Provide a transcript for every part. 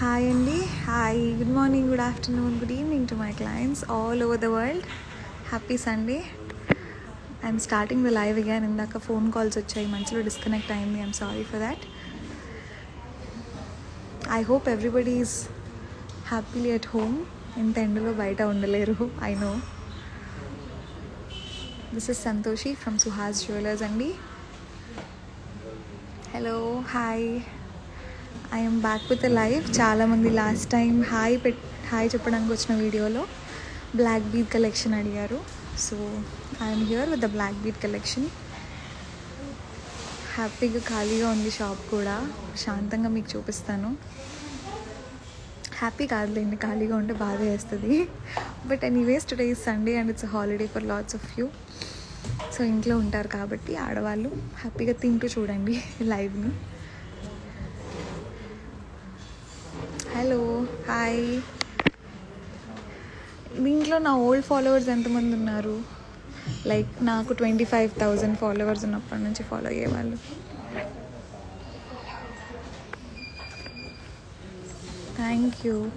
Hi అండి hi good morning good afternoon good evening to my clients all over the world happy Sunday I'm starting the live again ఇందాక phone calls వచ్చాయి. మంచిలో disconnect అయింది. I'm sorry for that I hope everybody is happily at home ఇంత ఎండలో బయట ఉండలేరు. I know this is Santoshi from Suhas jewellers అండి hello hi I'm back with live చాలామంది లాస్ట్ టైం హాయ్ పెట్ హాయ్ చెప్పడానికి వచ్చిన వీడియోలో బ్లాక్ బీడ్ కలెక్షన్ అడిగారు. So I'm here with the black bead collection హ్యాపీగా ఖాళీగా ఉంది షాప్ కూడా. శాంతంగా మీకు చూపిస్తాను. హ్యాపీ కాదులేండి ఖాళీగా ఉంటే బాధ వేస్తుంది. But anyways today is Sunday and it's holiday for lots of you so ఇంట్లో ఉంటారు కాబట్టి ఆడవాళ్ళు హ్యాపీగా తింటూ చూడండి లైవ్ని హలో హాయ్. దీంట్లో నా ఓల్డ్ ఫాలోవర్స్ ఎంతమంది ఉన్నారు? లైక్ నాకు ట్వంటీ ఫైవ్ థౌజండ్ ఫాలోవర్స్ ఉన్నప్పటి నుంచి ఫాలో అయ్యేవాళ్ళు. Thank you.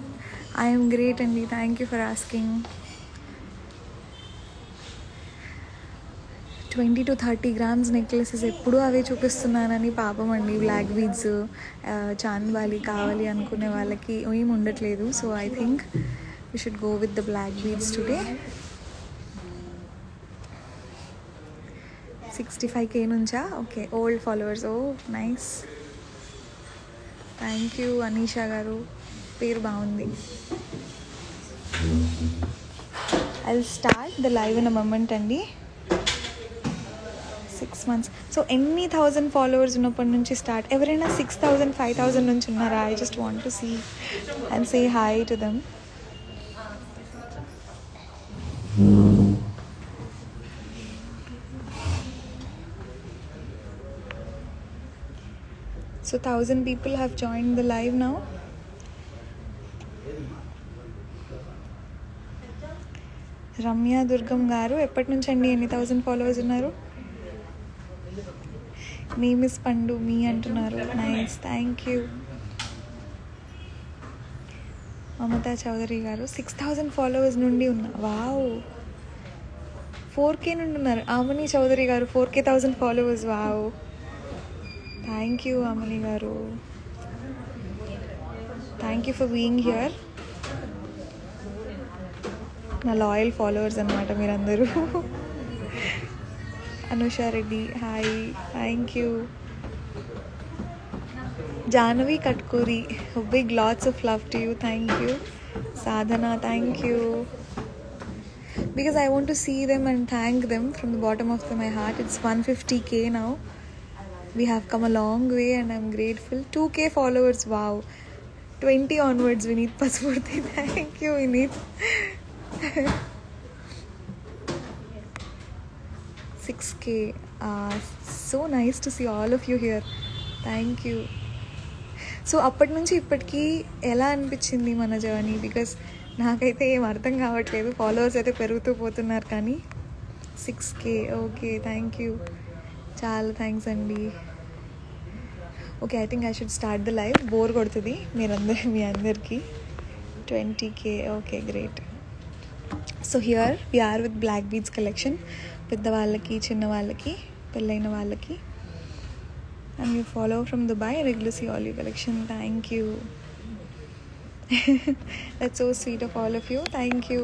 ఐఎమ్ గ్రేట్ అండి. Thank you for asking. Twenty to thirty grams necklaces ఎప్పుడూ అవే చూపిస్తున్నానని పాపం అండి. బ్లాక్ బీడ్స్ చాంద్వాలి కావాలి అనుకునే వాళ్ళకి ఏం ఉండట్లేదు. So I think we should go with the black beads today sixty five K నుంచా? Okay old followers oh nice thank you Anisha గారు. పేరు బాగుంది. I start the live in a moment అండి. సిక్స్ మంత్స్ సో ఎన్ని thousand followers ఉన్నప్పటి నుంచి start ఎవరైనా six thousand five thousand నుంచి ఉన్నారా? I just want to see and say hi to them so thousand people have join the live now Ramya Durgam గారు ఎప్పటి నుంచి అండి? ఎన్ని థౌజండ్ ఫాలోవర్స్ ఉన్నారు? మీ మిస్ పండు మీ అంటున్నారు. Nice thank you Mamata Chowdary గారు సిక్స్ థౌజండ్ ఫాలోవర్స్ నుండి ఉన్నా వావ్ ఫోర్ కే నుండి ఉన్నారు. ఆమని చౌదరి గారు four K thousand followers wow thank you Amani గారు. Thank you for being here నా లాయల్ ఫాలోవర్స్ అనమాట మీరందరూ. Anusha Reddy. Hi. Thank you. Janavi Katkuri. Big lots of love to you. Thank you. Sadhana. Thank you. Because I want to see them and thank them from the bottom of my heart. It's 150k now. We have come a long way and I'm grateful. 2k followers. Wow. 20 onwards, Vineet Paswurti. Thank you, Vineet. Six K so nice to see all of you here. Thank you. So అప్పటి నుంచి ఇప్పటికీ ఎలా అనిపించింది మన journey? Because నాకైతే ఏం అర్థం కావట్లేదు. ఫాలోవర్స్ అయితే పెరుగుతూ పోతున్నారు కానీ six K okay thank you. చాలా థ్యాంక్స్ అండి. Okay I think I should start the live. Bore కొడుతుంది మీరందరూ మీ అందరికీ. Twenty K okay great. So here we're with black beads collection. పెద్దవాళ్ళకి చిన్నవాళ్ళకి పెళ్ళైన వాళ్ళకి. And you follow from Dubai regular see all you collection thank you that's so sweet of all of you thank you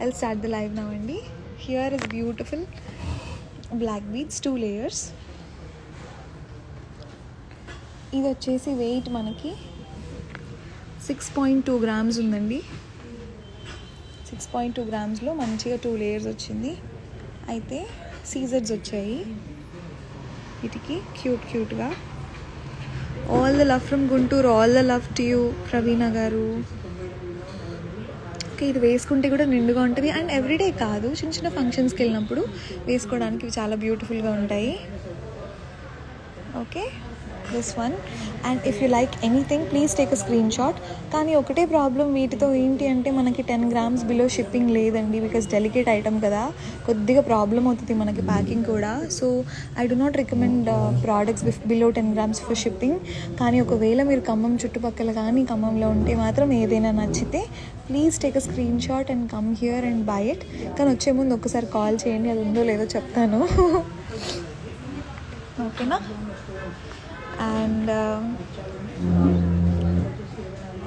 I start the live now అండి here is beautiful black beads two layers ఇది వచ్చేసి weight మనకి six point two grams ఉందండి. Six point two గ్రామ్స్లో మంచిగా two layers వచ్చింది. అయితే scissors వచ్చాయి. వీటికి క్యూట్ క్యూట్గా all the love from Guntur all the love to you Praveena గారు ఓకే ఇది వేసుకుంటే కూడా నిండుగా ఉంటుంది. అండ్ ఎవ్రీడే కాదు చిన్న చిన్న ఫంక్షన్స్కి వెళ్ళినప్పుడు వేసుకోవడానికి ఇవి చాలా బ్యూటిఫుల్గా ఉంటాయి. Okay this one and if you like anything please take a screenshot కానీ ఒకటే ప్రాబ్లం వీటితో ఏంటి అంటే మనకి టెన్ గ్రామ్స్ బిలో షిప్పింగ్ లేదండి బికాస్ డెలికేట్ ఐటమ్ కదా. కొద్దిగా ప్రాబ్లం అవుతుంది మనకి ప్యాకింగ్ కూడా. So I do not recommend products below ten grams for shipping కానీ ఒకవేళ మీరు ఖమ్మం చుట్టుపక్కల కానీ ఖమ్మంలో ఉంటే మాత్రం ఏదైనా నచ్చితే please take a screenshot and come here and buy it కానీ వచ్చే ముందు ఒకసారి కాల్ చేయండి అది ఉందో లేదో చెప్తాను. ఓకేనా and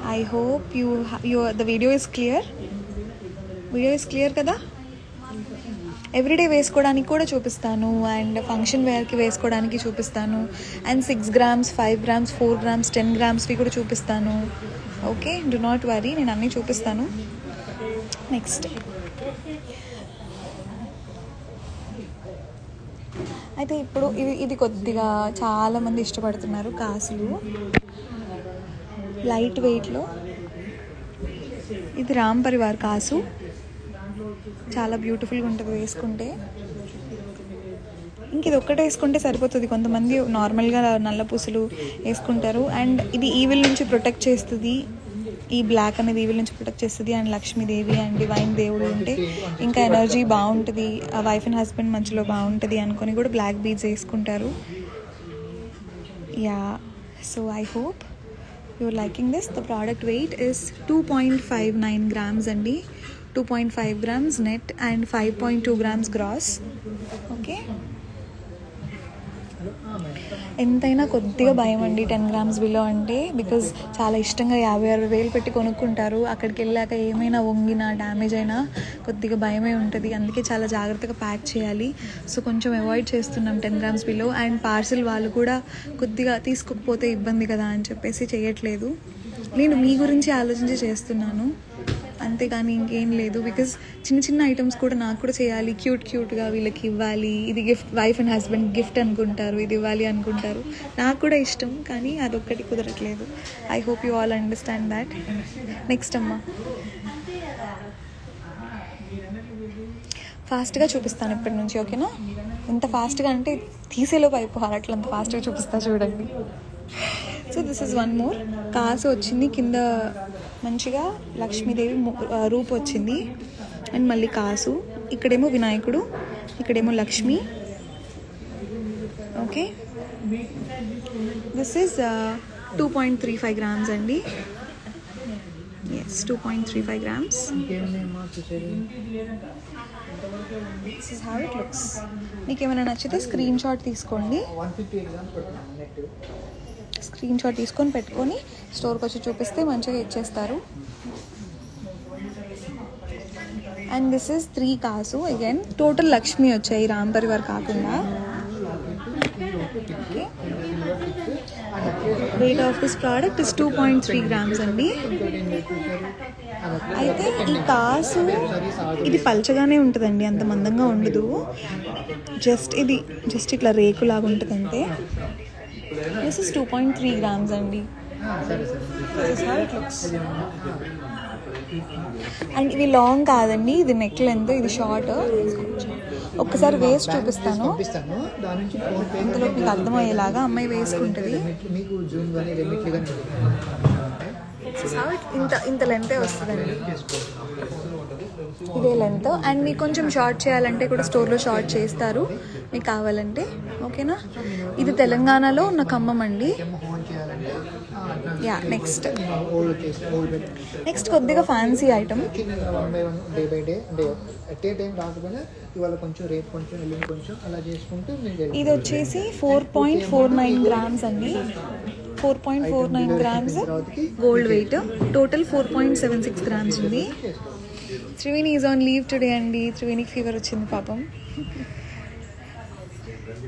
I hope you you the video is clear video is clear కదా? ఎవ్రీడే వేసుకోవడానికి కూడా చూపిస్తాను. అండ్ ఫంక్షన్ వేర్కి వేసుకోవడానికి చూపిస్తాను. And six grams five grams four grams ten గ్రామ్స్వి కూడా చూపిస్తాను. ఓకే డు నాట్ వరీ నేను అన్నీ చూపిస్తాను. నెక్స్ట్ అయితే ఇప్పుడు ఇది ఇది కొద్దిగా చాలామంది ఇష్టపడుతున్నారు కాసులు. లైట్ వెయిట్లో ఇది రామ్ పరివార్ కాసు. చాలా బ్యూటిఫుల్గా ఉంటుంది వేసుకుంటే. ఇంక ఇది ఒక్కటే వేసుకుంటే సరిపోతుంది. కొంతమంది నార్మల్గా నల్ల పూసలు వేసుకుంటారు. అండ్ ఇది ఈవిల్ నుంచి ప్రొటెక్ట్ చేస్తుంది. ఈ బ్లాక్ అనేది ఈవిల్ నుంచి ప్రొటెక్ట్ చేస్తుంది అండ్ లక్ష్మీదేవి అండ్ డివైన్ దేవుడు ఉంటే ఇంకా ఎనర్జీ బాగుంటుంది. వైఫ్ అండ్ హస్బెండ్ మధ్యలో బాగుంటుంది అనుకొని కూడా బ్లాక్ బీడ్స్ వేసుకుంటారు. Yeah so I hope you're liking this the product weight is two point five nine grams అండి. Two point five grams net and five point two grams gross okay ఎంతైనా కొద్దిగా భయం అండి టెన్ గ్రామ్స్ బిలో అంటే because చాలా ఇష్టంగా యాభై అరవై వేలు పెట్టి కొనుక్కుంటారు. అక్కడికి వెళ్ళాక ఏమైనా వంగినా డ్యామేజ్ అయినా కొద్దిగా భయమే ఉంటుంది. అందుకే చాలా జాగ్రత్తగా ప్యాక్ చేయాలి. సో కొంచెం అవాయిడ్ చేస్తున్నాం ten grams below. And parcel వాళ్ళు కూడా కొద్దిగా తీసుకోకపోతే ఇబ్బంది కదా అని చెప్పేసి చేయట్లేదు. నేను మీ గురించి ఆలోచించి చేస్తున్నాను. అంతేగాని ఇంకేం లేదు. బికాస్ చిన్న చిన్న ఐటమ్స్ కూడా నాకు కూడా చేయాలి. క్యూట్ క్యూట్గా వీళ్ళకి ఇవ్వాలి. ఇది gift wife and husband gift అనుకుంటారు. ఇది ఇవ్వాలి అనుకుంటారు. నాకు కూడా ఇష్టం కానీ అదొక్కటి కుదరట్లేదు. I hope you all understand that next అమ్మా. ఫాస్ట్గా చూపిస్తాను ఇప్పటి నుంచి ఓకేనా ఎంత ఫాస్ట్గా అంటే తీసేలోపు అయిపోవాలి అట్లా అంత ఫాస్ట్గా చూపిస్తా చూడండి. So this is one more కాసు వచ్చింది. కింద మంచిగా లక్ష్మీదేవి రూపు వచ్చింది. అండ్ మళ్ళీ కాసు. ఇక్కడేమో వినాయకుడు ఇక్కడేమో Lakshmi. Okay. This is two point three five grams అండి. Yes two point three five grams this is how it looks మీకు ఏమైనా నచ్చితే స్క్రీన్ షాట్ తీసుకోండి. స్క్రీన్ షాట్ తీసుకొని పెట్టుకొని స్టోర్కి వచ్చి చూపిస్తే మంచిగా ఇచ్చేస్తారు. అండ్ దిస్ ఇస్ త్రీ కాసు అగైన్ టోటల్ లక్ష్మి వచ్చాయి. రామ్ పరివార్ కాకుండా. Okay weight of this product is two point three grams అండి. అయితే ఈ కాసు ఇది పల్చగానే ఉంటుందండి. అంత మందంగా ఉండదు. జస్ట్ ఇది జస్ట్ ఇట్లా రేకులాగా ఉంటుంది అంతే this is two point three grams అండి. అండ్ ఇది లాంగ్ కాదండి ఇది నెక్ లెంత్ ఇది షార్ట్. ఒక్కసారి వేస్ట్ చూపిస్తాను. ఇంతలో మీకు అర్థమయ్యేలాగా అమ్మాయి వేసుకుంటుంది. ఇంత ఇంత లెంతే వస్తుందండి. ఇదే లెంత్ అండ్ మీకు కొంచెం షార్ట్ చేయాలంటే కూడా స్టోర్లో షార్ట్ చేస్తారు. మీకు కావాలంటే. ఓకేనా ఇది తెలంగాణలో ఉన్న ఖమ్మం అండి. యా నెక్స్ట్ నెక్స్ట్ కొద్దిగా fancy item day by day అంటే అట్ ఏ టైం రాకపోయినా ఇవాళ కొంచెం రేపు కొంచెం ఎల్లుండి కొంచెం అలా చేసుకుంటూ ఇది వచ్చేసి four point four nine grams అండి. Four point four nine grams gold weight total four point seven six grams ఉంది. Triveni is on leave today అండి. త్రివేణికి ఫీవర్ వచ్చింది పాపం.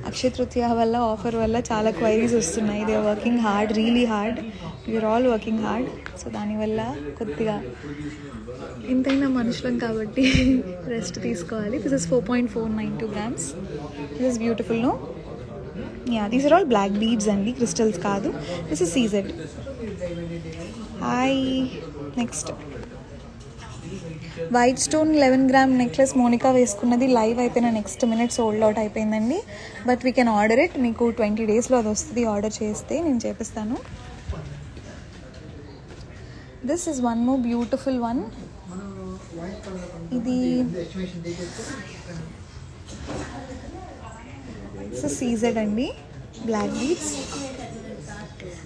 అక్షయ తృతీయ వల్ల ఆఫర్ వల్ల చాలా క్వైరీస్ వస్తున్నాయి. They working hard really hard you are all working hard so దానివల్ల కొద్దిగా ఎంతైనా మనుషులం కాబట్టి రెస్ట్ తీసుకోవాలి. This is four point four nine two grams this is beautiful no yeah these are all black beads అండి. Crystals కాదు. This is CZ hi next white stone eleven gram necklace Monica వేసుకున్నది live అయిపోయిన next minutes sold out అయిపోయిందండి. But we can order it మీకు twenty డేస్లో అది వస్తుంది. Order చేస్తే నేను చేపిస్తాను. This is one more beautiful one ఇది సో సీజెడ్ అండి. బ్లాక్ బీడ్స్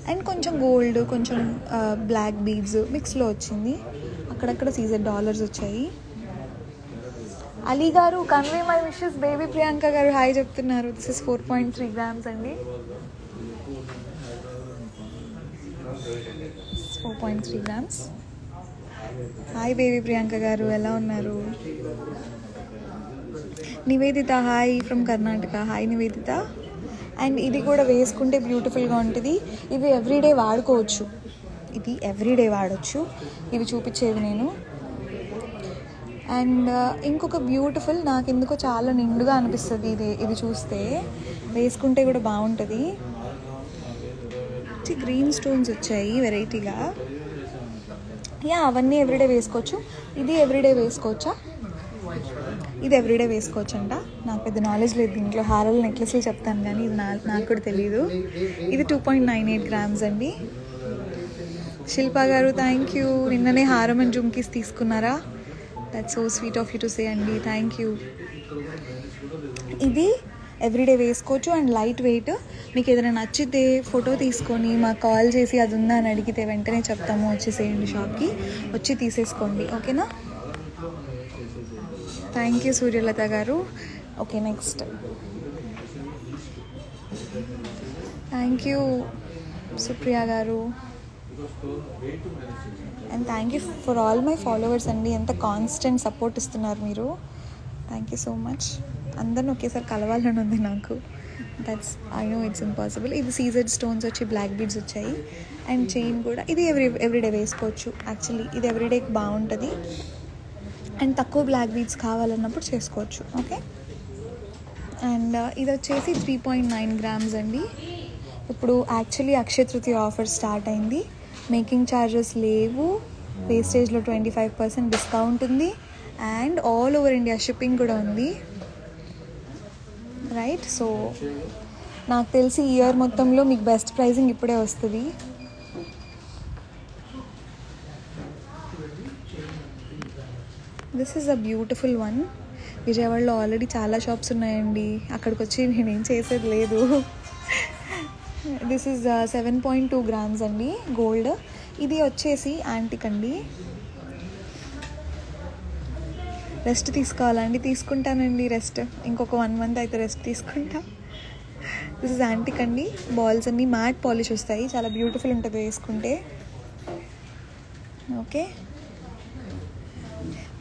అండ్ కొంచెం గోల్డ్ కొంచెం బ్లాక్ బీడ్స్ మిక్స్లో వచ్చింది. అక్కడక్కడ సీజెడ్ డాలర్స్ వచ్చాయి. అలీ గారు convey my wishes baby Priyanka గారు హాయ్ చెప్తున్నారు. This is four point three grams అండి. Four point three grams hi baby Priyanka గారు ఎలా ఉన్నారు? Nivedita hi from Karnataka hi Nivedita. And ఇది కూడా వేసుకుంటే బ్యూటిఫుల్గా ఉంటుంది. ఇవి ఎవ్రీడే వాడుకోవచ్చు. ఇది ఎవ్రీడే వాడచ్చు. ఇవి చూపించేవి నేను. అండ్ uh, ఇంకొక బ్యూటిఫుల్ నాకు ఎందుకో చాలా నిండుగా అనిపిస్తుంది ఇది ఇది చూస్తే. వేసుకుంటే కూడా బాగుంటుంది. గ్రీన్ స్టోన్స్ వచ్చాయి వెరైటీగా యా అవన్నీ ఎవ్రీడే వేసుకోవచ్చు. ఇది ఎవ్రీడే వేసుకోవచ్చా? ఇది ఎవ్రీడే వేసుకోవచ్చంట. నాకు పెద్ద నాలెడ్జ్ లేదు దీంట్లో. హారాల నెక్లెస్లు చెప్తాను కానీ ఇది నా నాకు కూడా తెలియదు ఇది two point nine eight grams అండి. శిల్పా గారు థ్యాంక్ యూ నిన్ననే హారం అండ్ జుమ్కీస్ తీసుకున్నారా? That so sweet of you to say అండి థ్యాంక్ యూ ఇది ఎవ్రీడే వేసుకోవచ్చు అండ్ లైట్ వెయిట్ మీకు ఏదైనా నచ్చితే ఫోటో తీసుకొని మాకు కాల్ చేసి అది ఉందా అని అడిగితే వెంటనే చెప్తాము. వచ్చేసేయండి షాప్కి వచ్చి తీసేసుకోండి. ఓకేనా థ్యాంక్ యూ సూర్యలత గారు. Okay next thank you Supriya గారు. And thank you for all my followers అండి. ఎంత కాన్స్టెంట్ సపోర్ట్ ఇస్తున్నారు మీరు. థ్యాంక్ యూ సో మచ్ అందరిని ఒకేసారి కలవాలని ఉంది నాకు. That's I know it's impossible ఇది సీజెడ్ స్టోన్స్ వచ్చి బ్లాక్ బీడ్స్ వచ్చాయి. అండ్ చైన్ కూడా. ఇది ఎవ్రీ ఎవ్రీడే వేసుకోవచ్చు. యాక్చువల్లీ ఇది ఎవ్రీడే బాగుంటుంది. అండ్ తక్కువ బ్లాక్ బీడ్స్ కావాలన్నప్పుడు చేసుకోవచ్చు. ఓకే అండ్ uh, ఇది వచ్చేసి త్రీ పాయింట్ నైన్ గ్రామ్స్ అండి. ఇప్పుడు actually Akshaya Tritiya offer start అయింది. మేకింగ్ ఛార్జెస్ లేవు. వేస్టేజ్లో ట్వంటీ ఫైవ్ పర్సెంట్ డిస్కౌంట్ ఉంది. And all over India shipping కూడా ఉంది. రైట్? సో నాకు తెలిసి ఇయర్ మొత్తంలో మీకు బెస్ట్ ప్రైజింగ్ ఇప్పుడే వస్తుంది. This is a beautiful one విజయవాడలో ఆల్రెడీ చాలా షాప్స్ ఉన్నాయండి. అక్కడికి వచ్చి నేనేం చేసేది లేదు. This is seven point two grams అండి గోల్డ్ ఇది వచ్చేసి యాంటిక్ అండి. రెస్ట్ తీసుకోవాలండి తీసుకుంటానండి రెస్ట్ ఇంకొక వన్ మంత్ అయితే రెస్ట్ తీసుకుంటా. దిస్ ఇస్ యాంటిక్ అండి బాల్స్ అన్నీ మ్యాట్ పాలిష్ వస్తాయి చాలా బ్యూటిఫుల్ ఉంటుంది వేసుకుంటే. ఓకే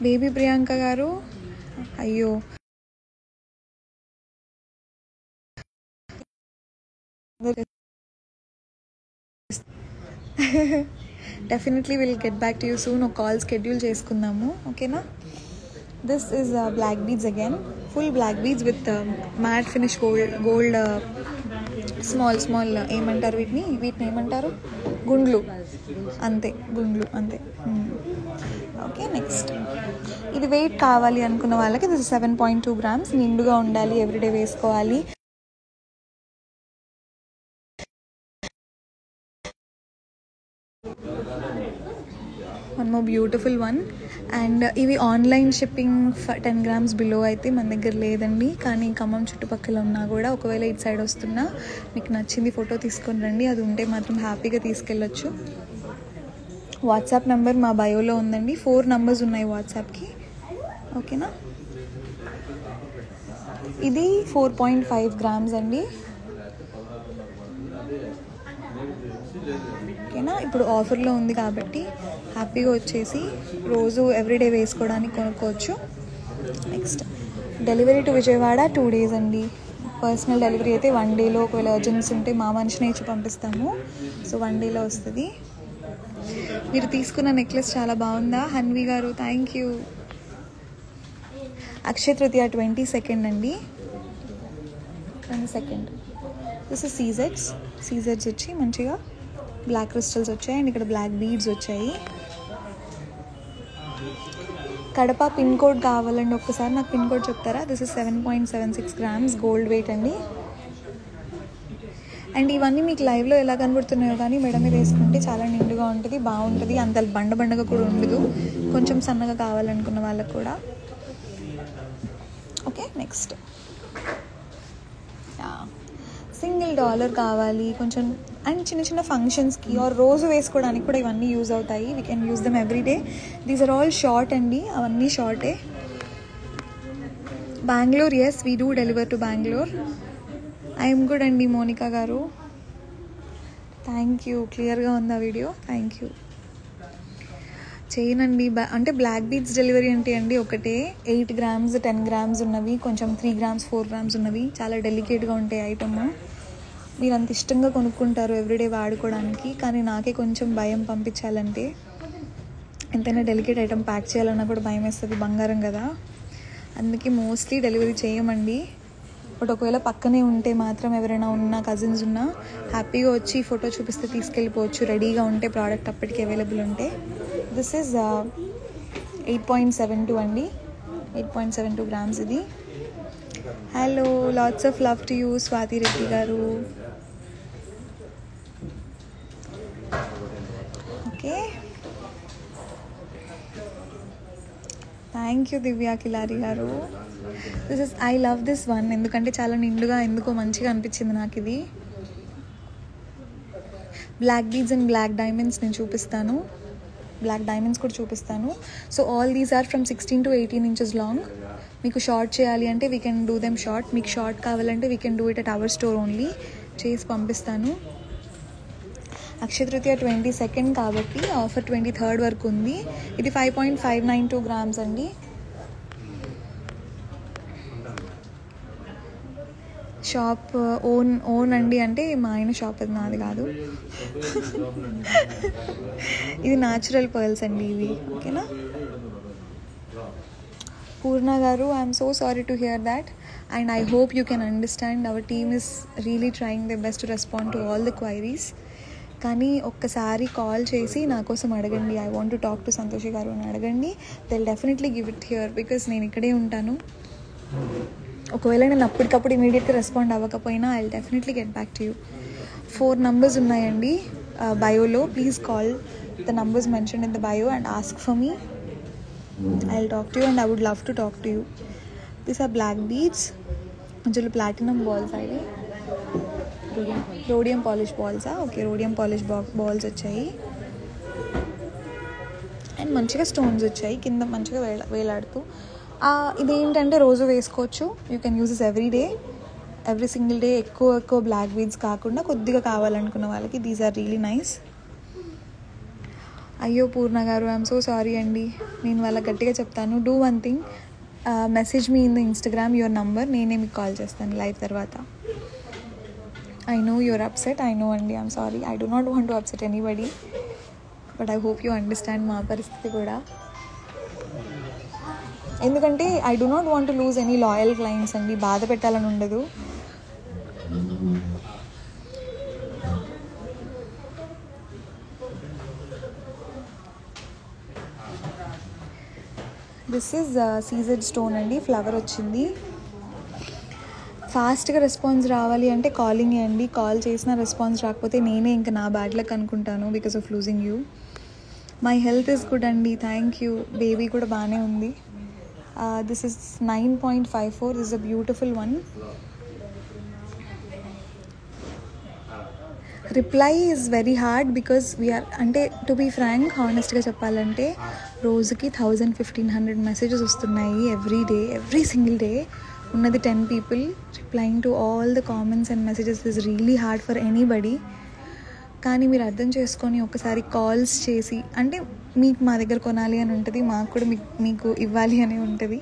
బేబీ ప్రియాంక గారు అయ్యో. Definitely will get back to you soon ఒక కాల్ స్కెడ్యూల్ చేసుకుందాము. ఓకేనా this is black beads again full black beads with matte finish gold gold small small ఏమంటారు వీటిని? వీటిని ఏమంటారు? గుండ్లు. అంతే గుండ్లు అంతే. Hmm. ఓకే నెక్స్ట్ ఇది వెయిట్ కావాలి అనుకున్న వాళ్ళకి this seven point two grams నిండుగా ఉండాలి ఎవ్రీడే వేసుకోవాలి. Beautiful one. అండ్ ఇవి online shipping ten grams below అయితే మన దగ్గర లేదండి. కానీ ఖమ్మం చుట్టుపక్కల ఉన్నా కూడా ఒకవేళ ఇటు సైడ్ వస్తున్నా మీకు నచ్చింది ఫోటో తీసుకొని రండి. అది ఉంటే మాత్రం హ్యాపీగా తీసుకెళ్ళొచ్చు. వాట్సాప్ నెంబర్ మా బయోలో ఉందండి. ఫోర్ నంబర్స్ ఉన్నాయి వాట్సాప్కి. ఓకేనా? ఇది ఫోర్ పాయింట్ ఫైవ్ గ్రామ్స్ అండి. ఓకేనా ఇప్పుడు ఆఫర్లో ఉంది కాబట్టి హ్యాపీగా వచ్చేసి రోజు ఎవ్రీడే వేసుకోవడానికి కొనుక్కోవచ్చు. Next delivery to Vijayawada two days అండి. పర్సనల్ డెలివరీ అయితే వన్ డేలో ఒకవేళ అర్జెన్సీ ఉంటే మా మనిషిని ఇచ్చి పంపిస్తాము. సో వన్ డేలో వస్తుంది. మీరు తీసుకున్న నెక్లెస్ చాలా బాగుందా? హన్వి గారు thank you Akshaya Tritiya twenty second అండి. ట్వంటీ సెకండ్ దిస్ ఇస్ సీజెడ్స్ సీజెడ్స్ వచ్చి మంచిగా. బ్లాక్ క్రిస్టల్స్ వచ్చాయి అండ్ ఇక్కడ బ్లాక్ బీడ్స్ వచ్చాయి. కడప పిన్ కోడ్ కావాలండి ఒక్కసారి నాకు పిన్ కోడ్ చెప్తారా? This is seven point seven six grams gold wait అండి. అండ్ ఇవన్నీ మీకు లైవ్లో ఎలా కనబడుతున్నాయో కానీ మెడ మీద వేసుకుంటే చాలా నిండుగా ఉంటుంది బాగుంటుంది అంత బండ బండగా కూడా ఉండదు. కొంచెం సన్నగా కావాలనుకున్న వాళ్ళకు కూడా. ఓకే నెక్స్ట్ సింగిల్ డాలర్ కావాలి కొంచెం అండ్ చిన్న చిన్న ఫంక్షన్స్కి ఆర్ రోజు వేసుకోవడానికి కూడా ఇవన్నీ యూజ్ అవుతాయి. We can use them every day these are all short అండి. అవన్నీ షార్టే. Bangalore yes we do deliver to Bengaluru I'm good అండి మోనికా గారు. థ్యాంక్ యూ క్లియర్గా ఉందా వీడియో? థ్యాంక్ యూ చేయనండి. అంటే బ్లాక్ బీట్స్ డెలివరీ అంటే అండి ఒకటే. ఎయిట్ గ్రామ్స్ టెన్ గ్రామ్స్ ఉన్నవి కొంచెం త్రీ గ్రామ్స్ ఫోర్ గ్రామ్స్ ఉన్నవి. చాలా డెలికేట్గా ఉంటాయి ఐటమ్ మీరు అంత ఇష్టంగా కొనుక్కుంటారు ఎవ్రీడే వాడుకోవడానికి కానీ నాకే కొంచెం భయం పంపించాలంటే ఎంతైనా డెలికేట్ ఐటమ్ ప్యాక్ చేయాలన్నా కూడా భయం వేస్తుంది బంగారం కదా. అందుకే మోస్ట్లీ డెలివరీ చేయమండి. బట్ ఒకవేళ పక్కనే ఉంటే మాత్రం ఎవరైనా ఉన్నా కజిన్స్ ఉన్నా హ్యాపీగా వచ్చి ఫోటో చూపిస్తే తీసుకెళ్ళిపోవచ్చు. రెడీగా ఉంటే ప్రోడక్ట్ అప్పటికి అవైలబుల్ ఉంటే. This is eight point seven two అండి. Eight point seven two grams ఇది. Hello lots of love to you Swathi Reddy గారు okay thank you Divya Kilari గారు. This is I love this one ఎందుకంటే చాలా నిండుగా ఎందుకో మంచిగా అనిపించింది నాకు ఇది. Black beads and black diamonds నేను చూపిస్తాను. బ్లాక్ డైమండ్స్ కూడా చూపిస్తాను. So all these are from sixteen to eighteen inches long మీకు షార్ట్ చేయాలి అంటే we can do them short మీకు షార్ట్ కావాలంటే we can do it at our store only చేసి పంపిస్తాను. అక్షయ తృతీయ ట్వంటీ సెకండ్ కాబట్టి ఆఫర్ ట్వంటీ థర్డ్ వరకు ఉంది. ఇది five point five nine two grams అండి. షాప్ ఓన్ ఓన్ అండి అంటే మా ఆయన షాప్ అది నాది కాదు. ఇది న్యాచురల్ పర్ల్స్ అండి ఇవి ఓకేనా? పూర్ణ గారు I'm so sorry to hear that. And I hope you can understand our team is really trying the best respond to all the queries. కానీ ఒక్కసారి కాల్ చేసి నా కోసం అడగండి. I want to talk to Santoshi గారు అని అడగండి. They'll definitely give it here because నేను ఇక్కడే ఉంటాను. ఒకవేళ నేను అప్పటికప్పుడు ఇమీడియట్గా రెస్పాండ్ అవ్వకపోయినా I definitely get back to you four numbers ఉన్నాయండి బయోలో please call the numbers mention in the bio and ask for me I will talk to you and I would love to talk to you these are black beads అందులో platinum balls అవి rhodium polish బాల్సా okay rhodium polish బా balls వచ్చాయి. And మంచిగా stones వచ్చాయి. కింద మంచిగా వేల వేలాడుతూ. ఇదేంటంటే రోజు వేసుకోవచ్చు. You can use is every day every single day ఎక్కువ ఎక్కువ బ్లాక్ బీడ్స్ కాకుండా కొద్దిగా కావాలనుకున్న వాళ్ళకి దీస్ ఆర్ రియలీ నైస్ అయ్యో పూర్ణ గారు ఐఎమ్ సో సారీ అండి. నేను వాళ్ళకి గట్టిగా చెప్తాను. Do one thing message me in the Instagram your number నేనే మీకు కాల్ చేస్తాను లైవ్ తర్వాత. I know your upset I know అండి I'm sorry I do not want to upset anybody but I hope you understand మా పరిస్థితి కూడా. ఎందుకంటే I do not want lose any loyal clients అండి బాధ పెట్టాలని ఉండదు. దిస్ ఈజ్ సీజెడ్ స్టోన్ అండి ఫ్లవర్ వచ్చింది. ఫాస్ట్గా రెస్పాన్స్ రావాలి అంటే కాలింగ్ అండి. కాల్ చేసిన రెస్పాన్స్ రాకపోతే నేనే ఇంకా నా బ్యాడ్ లక్ అనుకుంటాను because of losing you my health is good అండి. థ్యాంక్ యూ బేబీ కూడా బాగానే ఉంది. This is nine point five four is a beautiful one reply is very hard because we are అంటే టు బీ ఫ్రాంక్ హానెస్ట్గా చెప్పాలంటే రోజుకి thousand fifteen hundred messages వస్తున్నాయి every day every single day ఉన్నది ten people replying to all the comments and messages is really hard for anybody కానీ మీరు అర్థం చేసుకొని ఒకసారి కాల్స్ చేసి అంటే మీకు మా దగ్గర కొనాలి అని ఉంటుంది మాకు కూడా మీకు మీకు ఇవ్వాలి అని ఉంటుంది.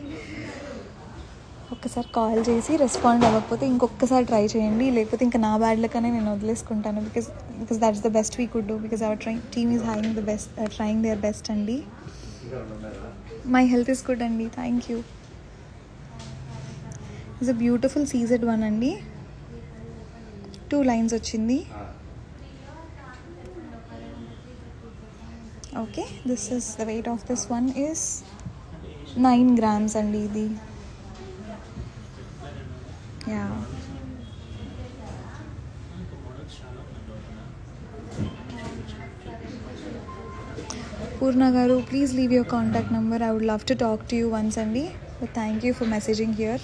ఒక్కసారి కాల్ చేసి రెస్పాండ్ అవ్వకపోతే ఇంకొకసారి ట్రై చేయండి లేకపోతే ఇంకా నా బ్యాడ్లకనే నేను వదిలేసుకుంటాను because because that's the best we could do because our try team is having the best trying their best అండి. మై హెల్త్ ఇస్ గుడ్ అండి thank you is a beautiful CZ one అండి. Two lines వచ్చింది. Okay this is the weight of this one is nine grams అండి ఇది. Yeah Purna గారు please leave your contact number I would love to talk to you once అండి. Thank you for messaging here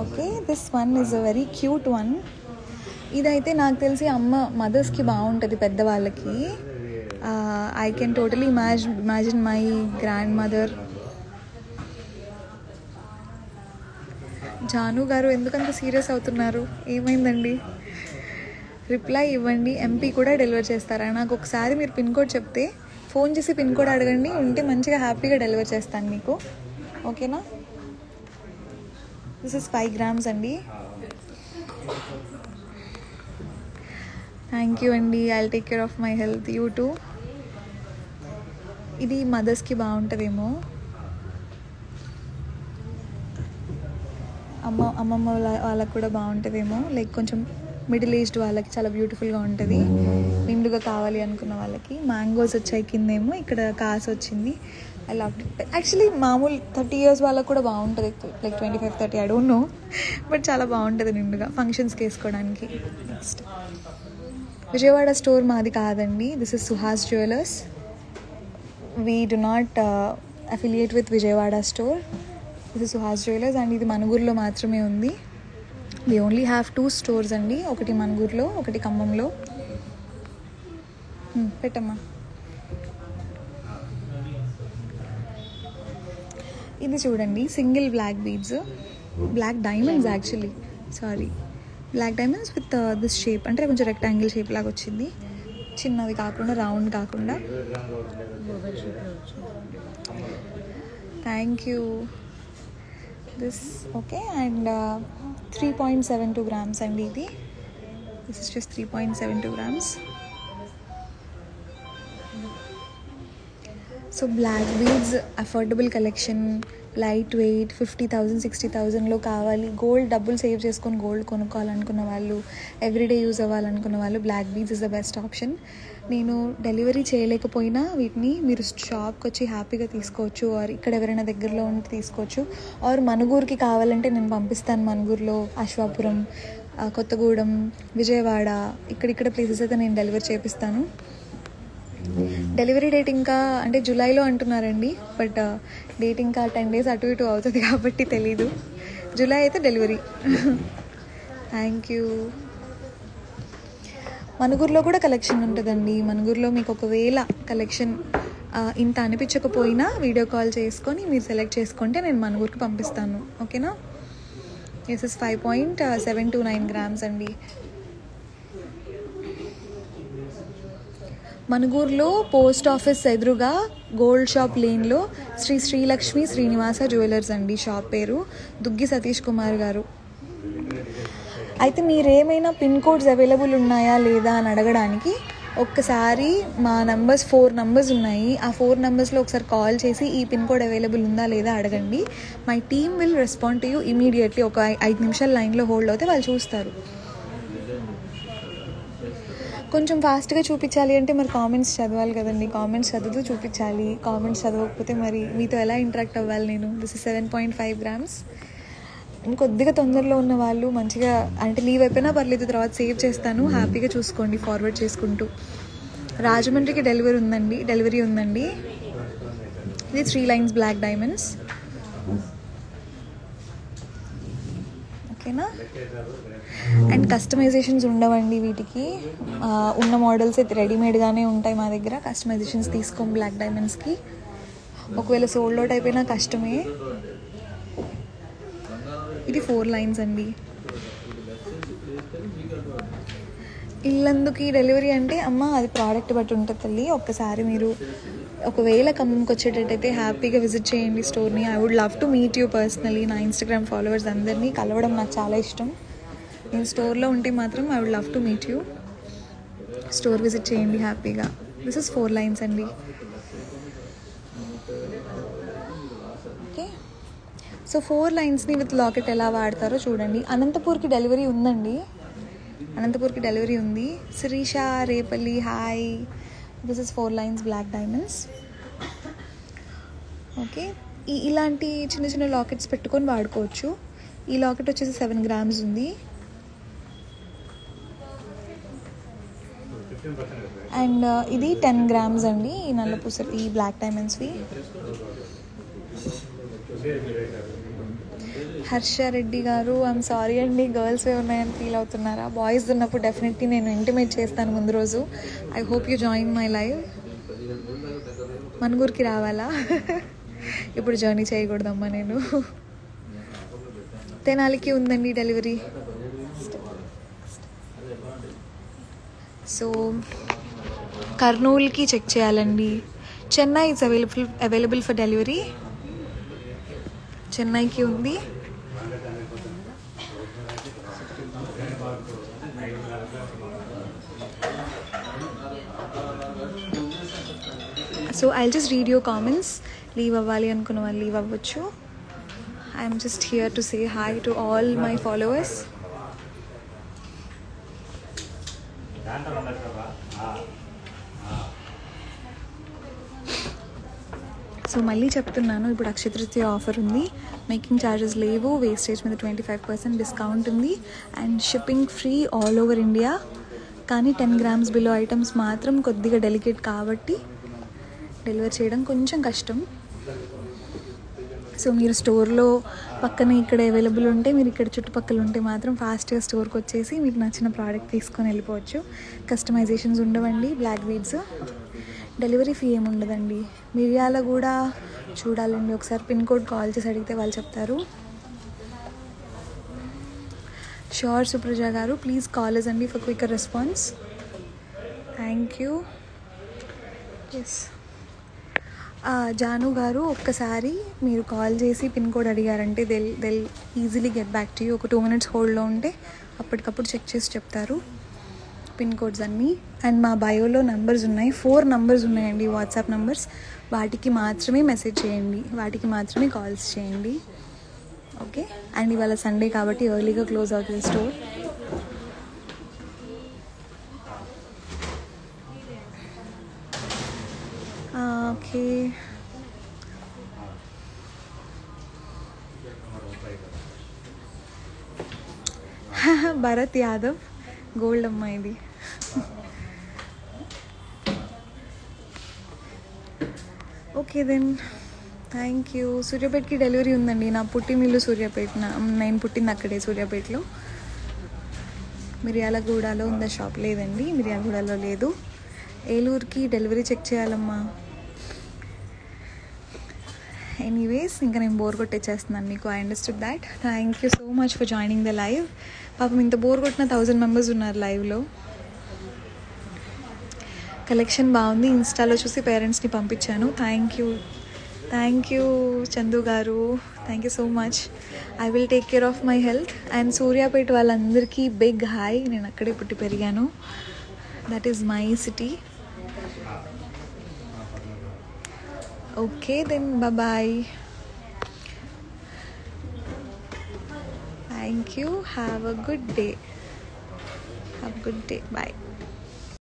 okay this one is a very cute one ఇదైతే నాకు తెలిసి అమ్మ మదర్స్కి బాగుంటుంది పెద్దవాళ్ళకి. I can totally imagine imagine my grandmother Janu గారు ఎందుకంత సీరియస్ అవుతున్నారు? ఏమైందండి? రిప్లై ఇవ్వండి. ఎంపీ కూడా డెలివర్ చేస్తారా? నాకు ఒకసారి మీరు పిన్ కోడ్ చెప్తే ఫోన్ చేసి పిన్ కోడ్ అడగండి ఉంటే మంచిగా హ్యాపీగా డెలివర్ చేస్తాను మీకు. ఓకేనా దిస్ ఇస్ ఫైవ్ గ్రామ్స్ అండి. థ్యాంక్ యూ అండి. I take care of my health you too ఇది మదర్స్కి బాగుంటుందేమో. అమ్మ అమ్మమ్మ వాళ్ళ వాళ్ళకి కూడా బాగుంటుందేమో. లైక్ కొంచెం మిడిల్ ఈస్ట్ వాళ్ళకి చాలా బ్యూటిఫుల్గా ఉంటుంది. నిండుగా కావాలి అనుకున్న వాళ్ళకి. మ్యాంగోస్ వచ్చాయి కిందేమో. ఇక్కడ కాసు వచ్చింది. ఐ లవ్ యాక్చువల్లీ మామూలు థర్టీ ఇయర్స్ వాళ్ళకు కూడా బాగుంటుంది. Like twenty five thirty I don't know but చాలా బాగుంటుంది నిండుగా ఫంక్షన్స్కి వేసుకోవడానికి. నెక్స్ట్ విజయవాడ స్టోర్ మాది కాదండి. This is Suhas jewellers we do not affiliate with Vijayawada store this is Suhas jewellers and ఇది మనుగురులో మాత్రమే ఉంది. We only have two stores అండి. ఒకటి మనుగురులో ఒకటి ఖమ్మంలో. Hmm, పెట్టమ్మా. ఇది చూడండి. Single black beads black diamonds actually sorry black diamonds with this shape అంటే కొంచెం రెక్టాంగిల్ షేప్ లాగా వచ్చింది. చిన్నది కాకుండా రౌండ్ కాకుండా. Thank you this okay and three point seven two grams అండి ఇది. This is just three point seven two grams so black beads affordable collection light weight fifty thousand sixty థౌజండ్లో కావాలి. Gold డబ్బులు సేవ్ చేసుకొని gold కొనుక్కోవాలనుకున్న వాళ్ళు everyday use అవ్వాలనుకున్న వాళ్ళు black beads is the best option నేను డెలివరీ చేయలేకపోయినా వీటిని మీరు షాప్కి వచ్చి హ్యాపీగా తీసుకోవచ్చు ఆర్ ఇక్కడ ఎవరైనా దగ్గరలో ఉంటే తీసుకోవచ్చు. ఆర్ మనుగూరుకి కావాలంటే నేను పంపిస్తాను మనుగూరులో అశ్వాపురం కొత్తగూడెం విజయవాడ ఇక్కడిక్కడ ప్లేసెస్ అయితే నేను డెలివరీ చేపిస్తాను. డెలివరీ డేట్ ఇంకా అంటే జూలైలో అంటున్నారండి బట్ డేట్ ఇంకా టెన్ డేస్ అటు ఇటు అవుతుంది కాబట్టి తెలీదు. జూలై అయితే డెలివరీ. Thank you. మనుగురులో కూడా కలెక్షన్ ఉంటుందండి. మనుగురులో మీకు ఒకవేళ కలెక్షన్ ఇంత అనిపించకపోయినా వీడియో కాల్ చేసుకొని మీరు సెలెక్ట్ చేసుకుంటే నేను మనుగురికి పంపిస్తాను. ఓకేనా? Yes yes five point seven two nine grams అండి. మనుగూరులో పోస్ట్ ఆఫీస్ ఎదురుగా గోల్డ్ షాప్ లేన్లో శ్రీ శ్రీలక్ష్మి శ్రీనివాస జ్యువెలర్స్ అండి షాప్ పేరు. దుగ్గి సతీష్ కుమార్ గారు. అయితే మీరేమైనా పిన్ కోడ్స్ అవైలబుల్ ఉన్నాయా లేదా అని అడగడానికి ఒక్కసారి మా నంబర్స్ ఫోర్ నంబర్స్ ఉన్నాయి. ఆ ఫోర్ నంబర్స్లో ఒకసారి కాల్ చేసి ఈ పిన్ కోడ్ అవైలబుల్ ఉందా లేదా అడగండి. My team will respond to you immediately. ఒక ఐదు నిమిషాలు లైన్లో హోల్డ్ అవుతే వాళ్ళు చూస్తారు. కొంచెం ఫాస్ట్గా చూపించాలి అంటే మరి కామెంట్స్ చదవాలి కదండి. కామెంట్స్ చదువుతూ చూపించాలి. కామెంట్స్ చదవకపోతే మరి మీతో ఎలా ఇంటరాక్ట్ అవ్వాలి నేను? This is seven point five grams ఇంకొద్దిగా తొందరలో ఉన్న వాళ్ళు మంచిగా అంటే లీవ్ అయిపోయినా పర్లేదు తర్వాత సేవ్ చేస్తాను. హ్యాపీగా చూసుకోండి ఫార్వర్డ్ చేసుకుంటూ. రాజమండ్రికి డెలివరీ ఉందండి డెలివరీ ఉందండి. ఇది త్రీ లైన్స్ బ్లాక్ డైమండ్స్ ఓకేనా అండ్ కస్టమైజేషన్స్ ఉండవండి వీటికి. ఉన్న మోడల్స్ అయితే రెడీమేడ్గానే ఉంటాయి మా దగ్గర. కస్టమైజేషన్స్ తీసుకోం బ్లాక్ డైమండ్స్కి ఒకవేళ సోల్డ్ అవుట్ అయిపోయినా కష్టమే. ఇది ఫోర్ లైన్స్ అండి. ఇల్లందుకు ఈ డెలివరీ అంటే అమ్మ అది ప్రోడక్ట్ బట్టి ఉంటుంది తల్లి. ఒక్కసారి మీరు ఒకవేళ ఖమ్మంకి వచ్చేటట్టయితే హ్యాపీగా విజిట్ చేయండి స్టోర్ని I would love to meet you personally నా ఇన్స్టాగ్రామ్ ఫాలోవర్స్ అందరినీ. కలవడం నాకు చాలా ఇష్టం. నేను స్టోర్లో ఉంటే మాత్రం I would love to meet you store visit చేయండి హ్యాపీగా. దిస్ ఇస్ ఫోర్ లైన్స్ అండి. ఓకే సో ఫోర్ లైన్స్ని విత్ లాకెట్ ఎలా వాడతారో చూడండి. అనంతపూర్కి డెలివరీ ఉందండి. అనంతపూర్కి డెలివరీ ఉంది. Sirisha Repalli hi this is four lines black diamonds okay ఈ ఇలాంటి చిన్న చిన్న లాకెట్స్ పెట్టుకొని వాడుకోవచ్చు. ఈ లాకెట్ వచ్చేసి సెవెన్ గ్రామ్స్ ఉంది. అండ్ uh, ఇది టెన్ గ్రామ్స్ అండి. ఈ నల్ల ఈ బ్లాక్ డైమండ్స్వి హర్షారెడ్డి గారు ఐఎమ్ సారీ అండి గర్ల్స్ ఉన్నాయని ఫీల్ అవుతున్నారా? బాయ్స్ ఉన్నప్పుడు డెఫినెట్లీ నేను ఇంటిమేట్ చేస్తాను ముందు రోజు. I hope you join my live మనుగురికి రావాలా? ఇప్పుడు జర్నీ చేయకూడదమ్మా నేను. తెనాలికి ఉందండి డెలివరీ సో కర్నూలుకి చెక్ చేయాలండి. Chennai is available available for delivery చెన్నైకి ఉంది. So I just read you comments leave అవ్వాలి అనుకున్న వాళ్ళు లీవ్ అవ్వచ్చు. I'm just here to say hi to all my followers so మళ్ళీ చెప్తున్నాను ఇప్పుడు అక్షతృతీయ ఆఫర్ ఉంది. మేకింగ్ ఛార్జెస్ లేవు వేస్టేజ్ మీద ట్వంటీ ఫైవ్ పర్సెంట్ డిస్కౌంట్ ఉంది. And shipping free all over India కానీ టెన్ గ్రామ్స్ బిలో ఐటమ్స్ మాత్రం కొద్దిగా డెలికేట్ కాబట్టి డెలివర్ చేయడం కొంచెం కష్టం. సో మీరు స్టోర్లో పక్కన ఇక్కడ అవైలబుల్ ఉంటే మీరు ఇక్కడ చుట్టుపక్కల ఉంటే మాత్రం ఫాస్ట్గా స్టోర్కి వచ్చేసి మీకు నచ్చిన ప్రోడక్ట్ తీసుకొని వెళ్ళిపోవచ్చు. కస్టమైజేషన్స్ ఉండవండి బ్లాక్ బీడ్స్. డెలివరీ ఫీ ఏమి ఉండదండి. మిరియాల కూడా చూడాలండి. ఒకసారి పిన్ కోడ్ కాల్ చేసి అడిగితే వాళ్ళు చెప్తారు. షూర్ సుప్రజ గారు ప్లీజ్ కాల్ అండి for quick response. Thank you. Yes Jaanu గారు ఒక్కసారి మీరు కాల్ చేసి pin code అడిగారంటే they'll they'll easily get back to you ఒక టూ మినిట్స్ హోల్డ్లో ఉంటే అప్పటికప్పుడు చెక్ చేసి చెప్తారు పిన్ కోడ్స్ అన్నీ. అండ్ మా బయోలో నంబర్స్ ఉన్నాయి. ఫోర్ నంబర్స్ ఉన్నాయండి వాట్సాప్ నంబర్స్ వాటికి మాత్రమే మెసేజ్ చేయండి. వాటికి మాత్రమే కాల్స్ చేయండి. ఓకే అండ్ ఇవాళ సండే కాబట్టి ఎర్లీగా క్లోజ్ అవుతుంది store okay. Bharat Yadav gold అమ్మా ఇది. ఓకే దెన్ థ్యాంక్ యూ సూర్యాపేటకి డెలివరీ ఉందండి. నా పుట్టినిల్లు సూర్యాపేట నేను పుట్టింది అక్కడే సూర్యాపేటలో. మిర్యాలగూడలో ఉందా షాప్ లేదండి. మిర్యాలగూడలో లేదు. ఏలూరుకి డెలివరీ చెక్ చేయాలమ్మా. ఎనీవేస్ ఇంకా నేను బోర్ కొట్టేచ్చేస్తున్నాను మీకు. I understood that thank you so much for joining the live పాపం ఇంత బోర్ కొట్టిన థౌజండ్ మెంబర్స్ ఉన్నారు లైవ్లో కలెక్షన్ బాగుంది. ఇన్స్టాలో చూసి పేరెంట్స్ని పంపించాను. Thank you thank you Chandu గారు. Thank you so much I will take care of my health and Suryapet వాళ్ళందరికీ బిగ్ హాయ్ నేను అక్కడే పుట్టి పెరిగాను. That is my city okay then bye bye thank you. Have a good day. Have a good day. Bye.